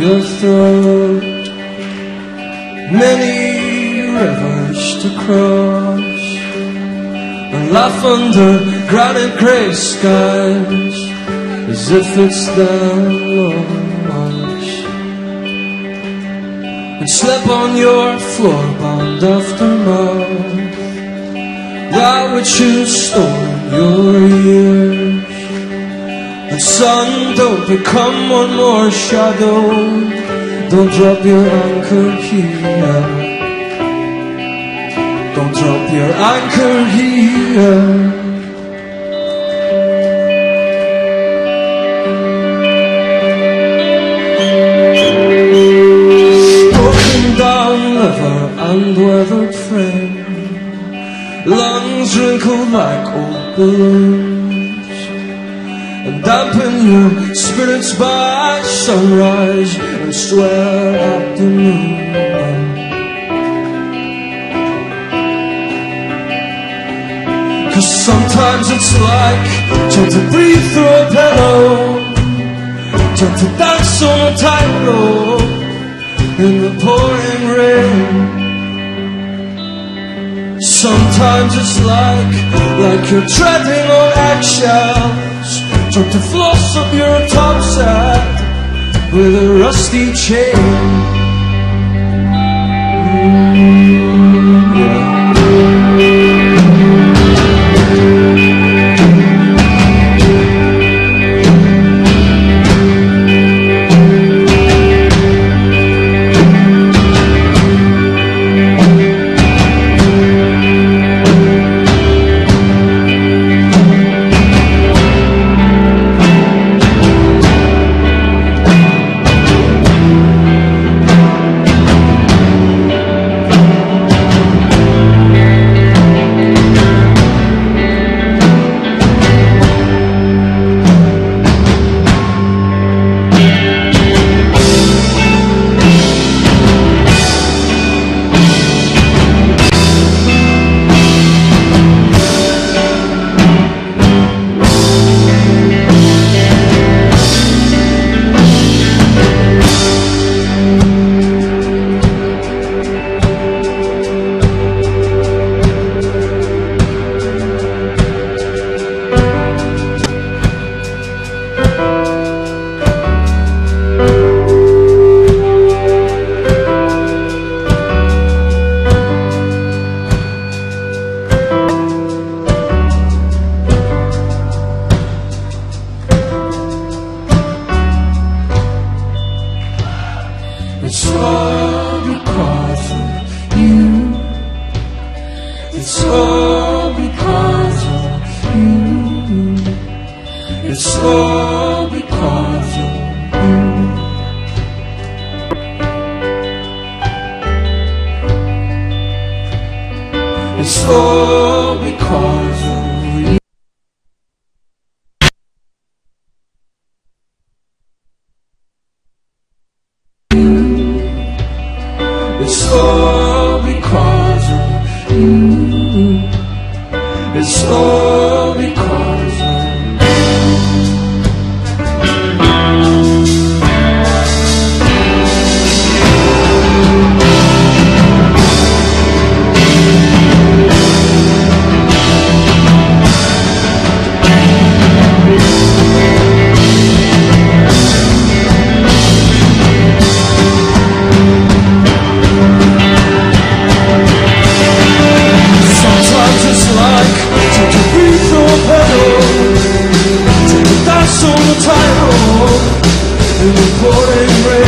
your throat. Many rivers to cross, and laugh under granite gray skies, as if it's their loss. And slip on your floor-bound aftermath, that which has stolen your sun, don't become one more shadow. Don't drop your anchor here. Don't drop your anchor here. Broken down liver and weathered frame. Lungs wrinkled like old balloons dampen your spirits by sunrise and swear moon. Cause sometimes it's like trying to breathe through a pillow, trying to dance on a tightrope in the pouring rain. Sometimes it's like, like you're treading on eggshells, to floss up your top set with a rusty chain. Mm, It's all because of you. It's all because of you. It's all because of you. It's all because It's all because of you. It's all In the pouring rain.